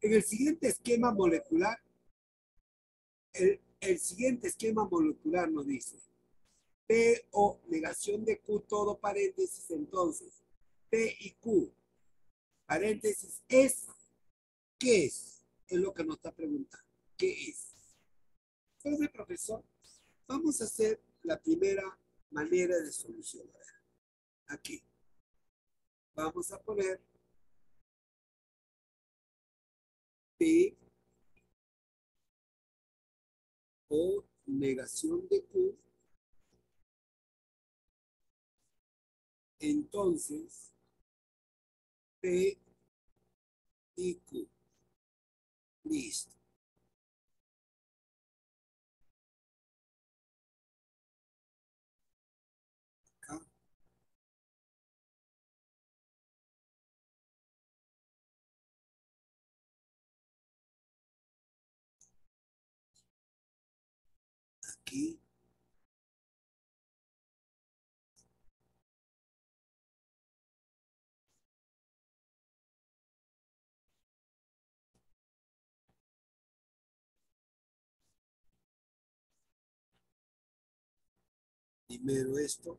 En el siguiente esquema molecular, el, siguiente esquema molecular nos dice P o negación de Q, todo paréntesis, entonces P y Q, paréntesis, es, ¿qué es? Es lo que nos está preguntando. ¿Qué es? Entonces, profesor, vamos a hacer la primera manera de solucionar. Aquí. Vamos a poner P o negación de Q. Entonces, P y Q. aquí. Primero esto.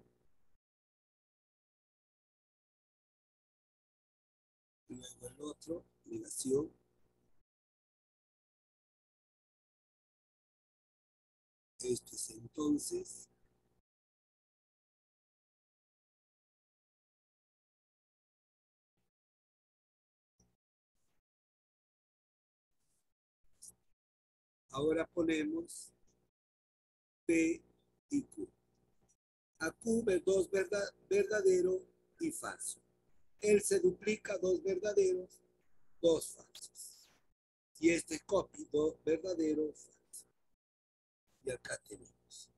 Luego el otro, negación. Esto es entonces. Ahora ponemos P y Q. A Q dos verdadero y falso. Él se duplica dos verdaderos, dos falsos. Y este es copy, dos verdaderos, y Birkat Elohimus.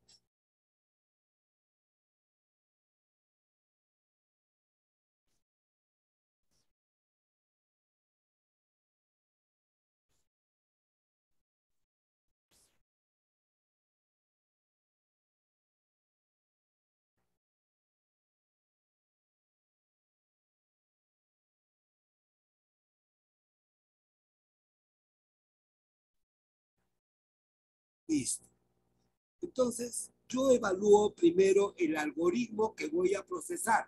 isso Entonces, yo evalúo primero el algoritmo que voy a procesar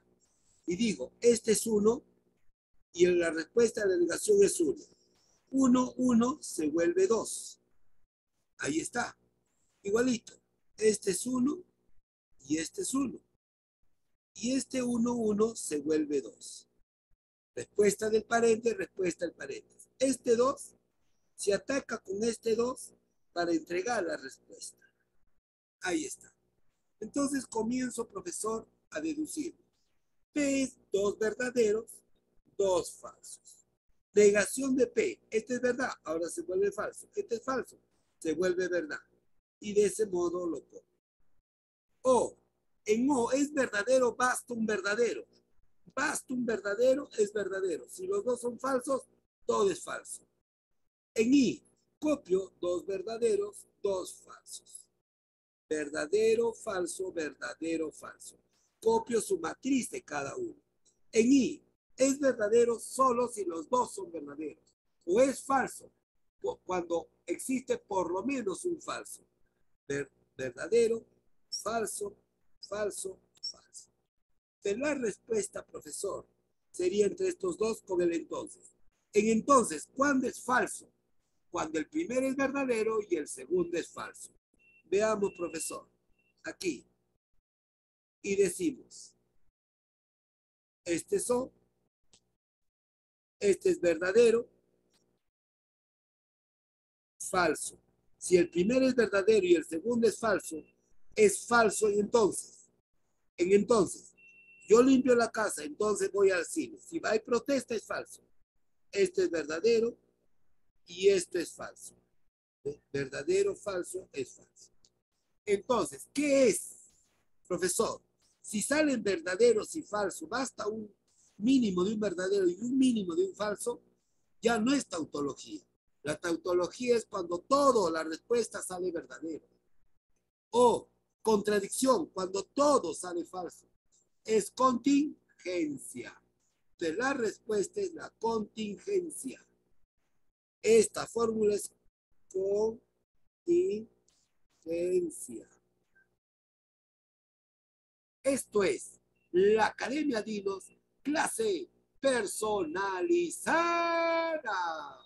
y digo, este es uno y la respuesta de la negación es uno. Uno, uno se vuelve dos. Ahí está. Igualito. Este es uno y este es uno. Y este uno, uno se vuelve dos. Respuesta del paréntesis, respuesta del paréntesis. Este dos se ataca con este dos para entregar la respuesta. Ahí está. Entonces comienzo, profesor, a deducir. P es dos verdaderos, dos falsos. Negación de P. Este es verdad, ahora se vuelve falso. Este es falso, se vuelve verdad. Y de ese modo lo pongo. O, en O es verdadero, basta un verdadero. Basta un verdadero, es verdadero. Si los dos son falsos, todo es falso. En I, copio dos verdaderos, dos falsos verdadero, falso, verdadero, falso. Copio su matriz de cada uno. En I, es verdadero solo si los dos son verdaderos. O es falso cuando existe por lo menos un falso. verdadero, falso, falso, falso. De la respuesta, profesor, sería entre estos dos con el entonces. En entonces, ¿cuándo es falso? Cuando el primero es verdadero y el segundo es falso. Veamos, profesor, aquí. Y decimos, este son, este es verdadero, falso. Si el primero es verdadero y el segundo es falso, es falso y entonces, en entonces, yo limpio la casa, entonces voy al cine. Si va y protesta, es falso. Este es verdadero y esto es falso. Verdadero, falso, es falso. Entonces, ¿qué es, profesor? Si salen verdaderos y falsos, basta un mínimo de un verdadero y un mínimo de un falso, ya no es tautología. La tautología es cuando todo, la respuesta sale verdadero. O contradicción, cuando todo sale falso. Es contingencia. De la respuesta es la contingencia. Esta fórmula es contingencia. Esto es la Academia Dinos, clase personalizada.